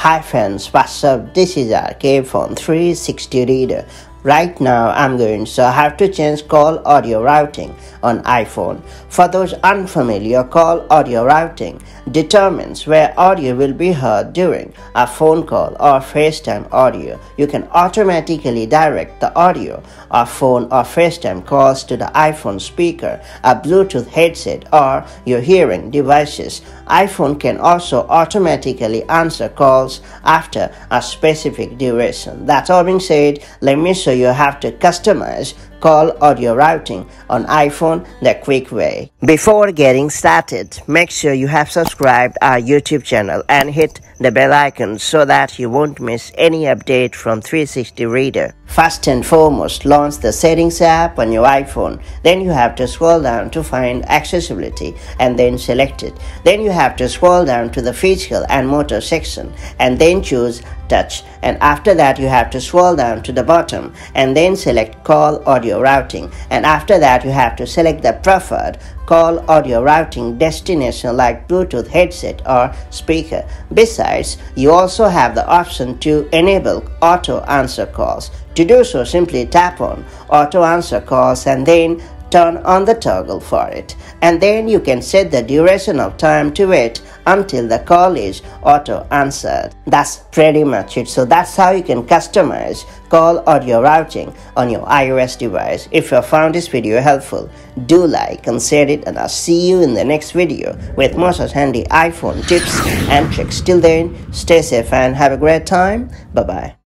Hi friends, what's up? This is RK from 360 Reader. Right now I'm going to have to change call audio routing on iPhone. For those unfamiliar, call audio routing determines where audio will be heard during a phone call or FaceTime audio. You can automatically direct the audio of phone or FaceTime calls to the iPhone speaker, a Bluetooth headset or your hearing devices. iPhone can also automatically answer calls after a specific duration. That's all being said, let me show so you have to customize call audio routing on iPhone the quick way. Before getting started, make sure you have subscribed our YouTube channel and hit the bell icon so that you won't miss any update from 360 Reader. First and foremost, launch the Settings app on your iPhone. Then you have to scroll down to find Accessibility and then select it. Then you have to scroll down to the Physical and Motor section and then choose Touch. And after that, you have to scroll down to the bottom and then select Call Audio Routing. And after that, you have to select the preferred call audio routing destination like Bluetooth headset or speaker. Besides, you also have the option to enable auto answer calls. To do so, simply tap on auto answer calls and then turn on the toggle for it and then you can set the duration of time to wait until the call is auto answered. That's pretty much it. So that's how you can customize call audio routing on your iOS device. If you found this video helpful, do like and share it and I'll see you in the next video with more such handy iPhone tips and tricks. Till then, stay safe and have a great time. Bye bye.